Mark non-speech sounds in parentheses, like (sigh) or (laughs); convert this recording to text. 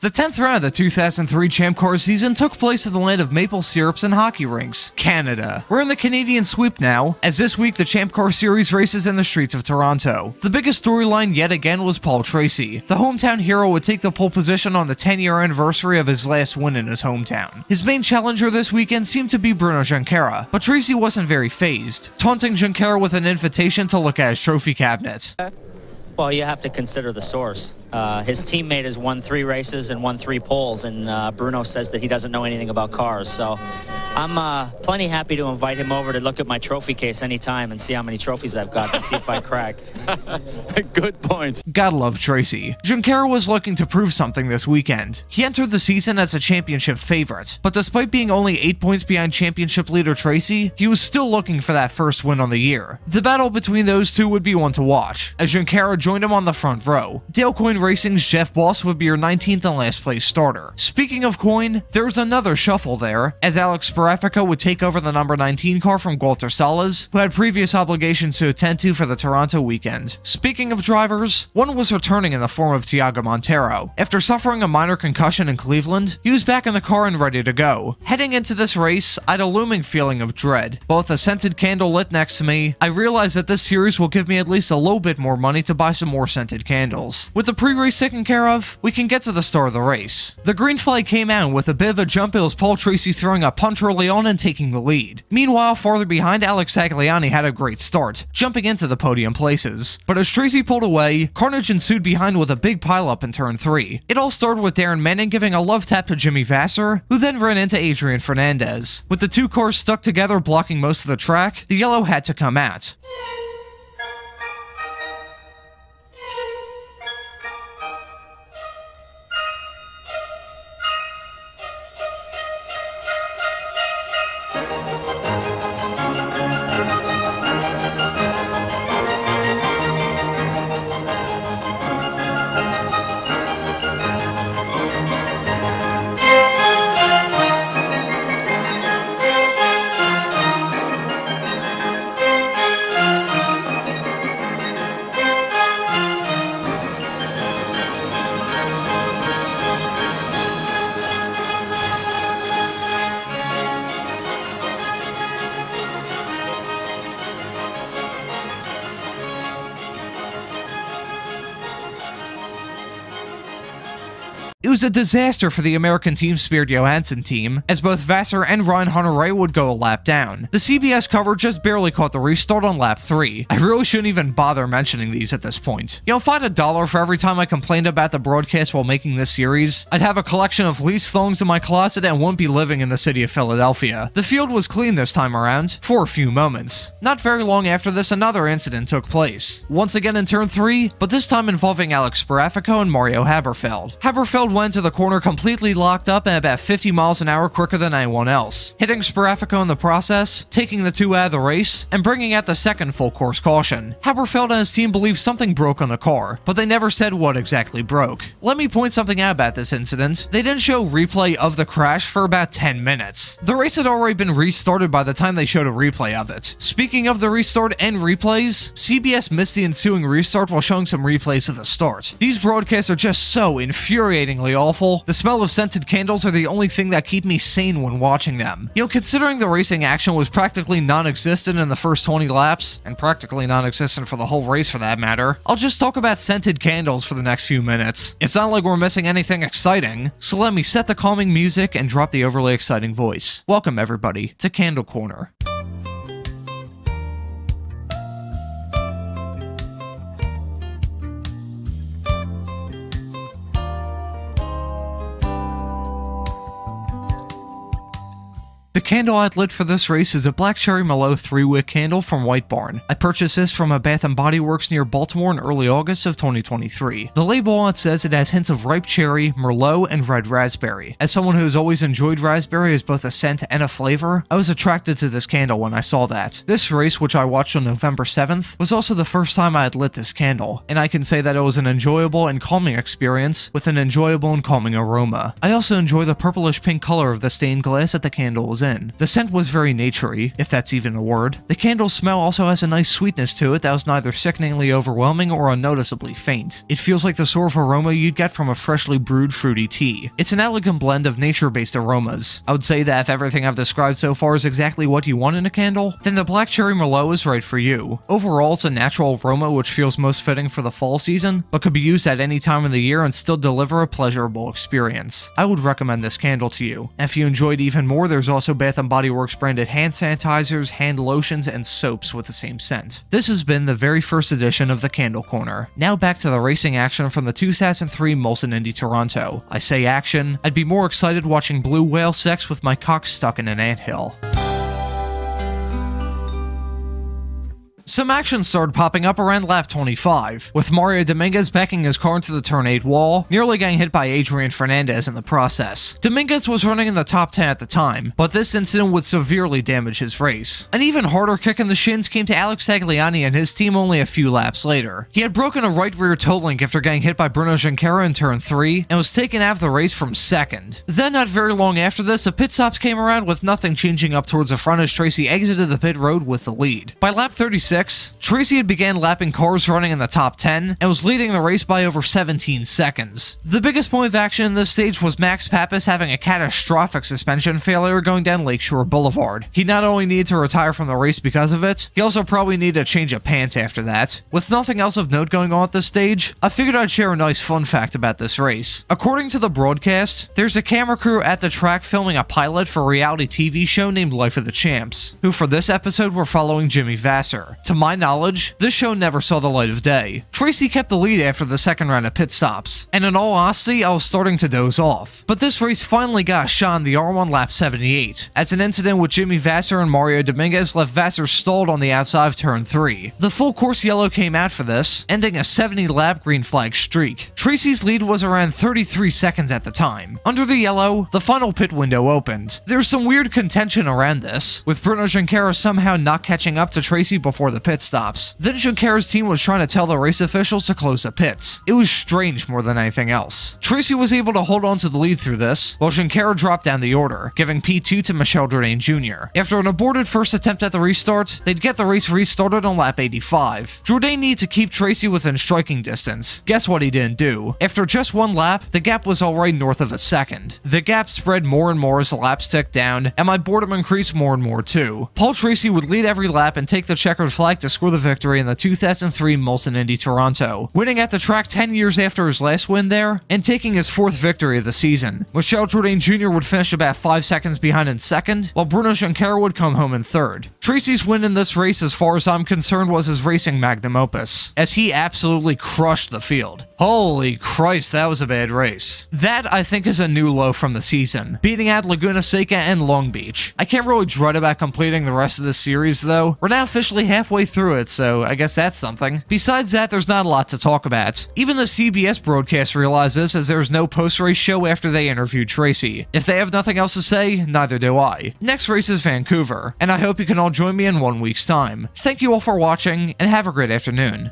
The 10th round of the 2003 Champ Car season took place in the land of maple syrups and hockey rinks, Canada. We're in the Canadian sweep now, as this week the Champ Car Series races in the streets of Toronto. The biggest storyline yet again was Paul Tracy. The hometown hero would take the pole position on the 10 year anniversary of his last win in his hometown. His main challenger this weekend seemed to be Bruno Junqueira, but Tracy wasn't very phased, taunting Junqueira with an invitation to look at his trophy cabinet. Well, you have to consider the source. Uh, his teammate has won three races and won three poles, and uh, Bruno says that he doesn't know anything about cars. So I'm uh, plenty happy to invite him over to look at my trophy case anytime and see how many trophies I've got to see if I crack. (laughs) Good point. Gotta love Tracy. Junqueira was looking to prove something this weekend. He entered the season as a championship favorite, but despite being only 8 points behind championship leader Tracy, he was still looking for that first win on the year. The battle between those two would be one to watch, as Junqueira joined him on the front row. Dale Coyne Racing's Geoff Boss would be your 19th and last place starter. Speaking of Coyne, there's another shuffle there, as Alex Sperafico would take over the number 19 car from Gualter Salles, who had previous obligations to attend to for the Toronto weekend. Speaking of drivers, one was returning in the form of Tiago Monteiro. After suffering a minor concussion in Cleveland, he was back in the car and ready to go. Heading into this race, I had a looming feeling of dread. Both a scented candle lit next to me, I realized that this series will give me at least a little bit more money to buy some more scented candles. With the pre-race taken care of, we can get to the start of the race. The green flag came out with a bit of a jump as Paul Tracy throwing a punch early on and taking the lead. Meanwhile, farther behind, Alex Tagliani had a great start, jumping into the podium places. But as Tracy pulled away, carnage ensued behind with a big pileup in turn 3. It all started with Darren Manning giving a love tap to Jimmy Vasser, who then ran into Adrian Fernandez. With the two cars stuck together blocking most of the track, the yellow had to come out. It was a disaster for the American team Spirit Johansson team, as both Vasser and Ryan Hunter-Reay would go a lap down. The CBS cover just barely caught the restart on lap 3. I really shouldn't even bother mentioning these at this point. You know, if I had a dollar for every time I complained about the broadcast while making this series, I'd have a collection of lease thongs in my closet and wouldn't be living in the city of Philadelphia. The field was clean this time around, for a few moments. Not very long after this, another incident took place. Once again in turn 3, but this time involving Alex Sperafico and Mario Haberfeld. Haberfeld went to the corner completely locked up and about 50 miles an hour quicker than anyone else, hitting Sperafico in the process, taking the two out of the race, and bringing out the second full course caution. Haberfeld and his team believe something broke on the car, but they never said what exactly broke. Let me point something out about this incident. They didn't show replay of the crash for about 10 minutes. The race had already been restarted by the time they showed a replay of it. Speaking of the restart and replays, CBS missed the ensuing restart while showing some replays of the start. These broadcasts are just so infuriatingly awful. The smell of scented candles are the only thing that keep me sane when watching them. You know, considering the racing action was practically non-existent in the first 20 laps, and practically non-existent for the whole race for that matter, I'll just talk about scented candles for the next few minutes. It's not like we're missing anything exciting, so let me set the calming music and drop the overly exciting voice. Welcome everybody to Candle Corner. The candle lit for this race is a Black Cherry Merlot 3-wick candle from White Barn. I purchased this from a Bath & Body Works near Baltimore in early August of 2023. The label on it says it has hints of ripe cherry, Merlot, and red raspberry. As someone who has always enjoyed raspberry as both a scent and a flavor, I was attracted to this candle when I saw that. This race, which I watched on November 7th, was also the first time I had lit this candle, and I can say that it was an enjoyable and calming experience with an enjoyable and calming aroma. I also enjoy the purplish pink color of the stained glass that the candle in. In. The scent was very naturey, if that's even a word. The candle's smell also has a nice sweetness to it that was neither sickeningly overwhelming or unnoticeably faint. It feels like the sort of aroma you'd get from a freshly brewed fruity tea. It's an elegant blend of nature-based aromas. I would say that if everything I've described so far is exactly what you want in a candle, then the Black Cherry Merlot is right for you. Overall, it's a natural aroma which feels most fitting for the fall season, but could be used at any time of the year and still deliver a pleasurable experience. I would recommend this candle to you. If you enjoyed even more, there's also Bath & Body Works branded hand sanitizers, hand lotions, and soaps with the same scent. This has been the very first edition of the Candle Corner. Now back to the racing action from the 2003 Molson Indy Toronto. I say action, I'd be more excited watching blue whale sex with my cock stuck in an anthill. Some action started popping up around lap 25, with Mario Dominguez backing his car into the turn 8 wall, nearly getting hit by Adrian Fernandez in the process. Dominguez was running in the top 10 at the time, but this incident would severely damage his race. An even harder kick in the shins came to Alex Tagliani and his team only a few laps later. He had broken a right rear toe link after getting hit by Bruno Junqueira in turn 3, and was taken out of the race from second. Then not very long after this, a pit stops came around with nothing changing up towards the front as Tracy exited the pit road with the lead. By lap 36, Tracy had began lapping cars running in the top 10 and was leading the race by over 17 seconds. The biggest point of action in this stage was Max Papis having a catastrophic suspension failure going down Lakeshore Boulevard. He not only needed to retire from the race because of it, he also probably needed a change of pants after that. With nothing else of note going on at this stage, I figured I'd share a nice fun fact about this race. According to the broadcast, there's a camera crew at the track filming a pilot for a reality TV show named Life of the Champs, who for this episode were following Jimmy Vasser. To my knowledge, this show never saw the light of day. Tracy kept the lead after the second round of pit stops, and in all honesty, I was starting to doze off. But this race finally got on the R1 lap 78, as an incident with Jimmy Vasser and Mario Dominguez left Vasser stalled on the outside of turn 3. The full course yellow came out for this, ending a 70 lap green flag streak. Tracy's lead was around 33 seconds at the time. Under the yellow, the final pit window opened. There's some weird contention around this, with Bruno Junqueira somehow not catching up to Tracy before the pit stops. Then Junqueira's team was trying to tell the race officials to close the pits. It was strange more than anything else. Tracy was able to hold on to the lead through this, while Junqueira dropped down the order, giving P2 to Michel Jourdain Jr. After an aborted first attempt at the restart, they'd get the race restarted on lap 85. Jourdain needed to keep Tracy within striking distance. Guess what he didn't do? After just one lap, the gap was already north of a second. The gap spread more and more as the laps ticked down, and my boredom increased more and more too. Paul Tracy would lead every lap and take the checkered flag to score the victory in the 2003 Molson Indy Toronto, winning at the track 10 years after his last win there, and taking his fourth victory of the season. Michel Jourdain Jr. would finish about 5 seconds behind in second, while Bruno Junqueira would come home in third. Tracy's win in this race, as far as I'm concerned, was his racing magnum opus, as he absolutely crushed the field. Holy Christ, that was a bad race. That, I think, is a new low from the season, beating out Laguna Seca and Long Beach. I can't really dread about completing the rest of the series, though. We're now officially halfway through it, so I guess that's something. Besides that, there's not a lot to talk about. Even the CBS broadcast realizes as there's no post-race show after they interviewed Tracy. If they have nothing else to say, neither do I. Next race is Vancouver, and I hope you can all join me in one week's time. Thank you all for watching, and have a great afternoon.